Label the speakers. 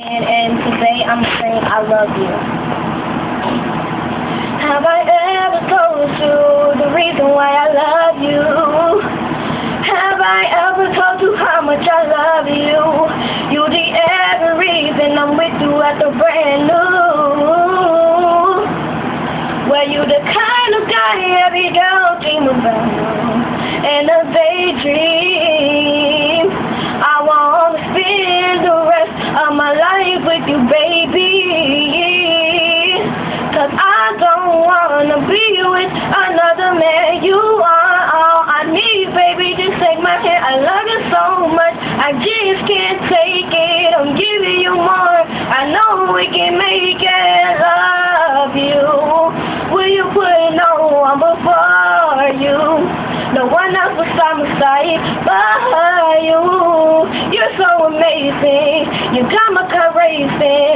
Speaker 1: And, and today I'm saying I love you. Have I ever told you the reason why I love you? Have I ever told you how much I love you? You're the every reason I'm with you at the brand new. Well, you the kind of wanna be with another man. You are all I need, baby. Just take my hand. I love you so much. I just can't take it. I'm giving you more. I know we can make it. Love you. Will you put no one before you? No one else beside my side but you. You're so amazing. You got my car racing.